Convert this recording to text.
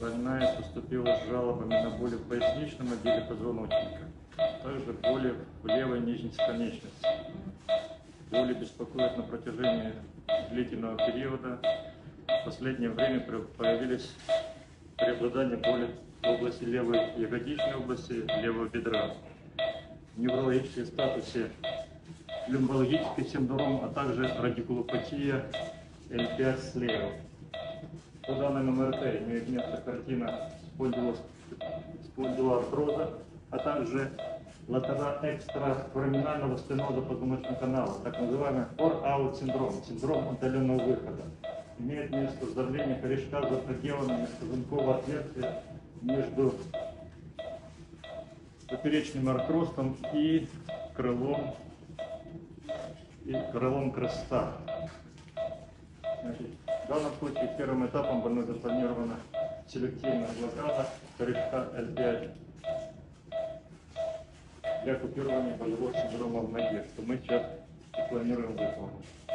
Больная поступила с жалобами на боли в поясничном отделе позвоночника, также боли в левой нижней конечности. Боли беспокоят на протяжении длительного периода. В последнее время появились преобладание боли в области левой ягодичной области, левого бедра. В неврологической статусе люмбологический синдром, а также радикулопатия L5 слева. По данным МРТ имеет место картина спондилоартроза, а также латерального экстрафораминального стеноза позвоночного канала, так называемый far-out синдром, синдром отдаленного выхода. Имеет место сдавление корешка за пределами межпозвонкового отверстия между поперечным отростком и крылом и крылом креста. Данном случае первым этапом больной запланирована селективная блокада корешка L5 для купирования болевого синдрома в ноге, что мы сейчас планируем выполнить.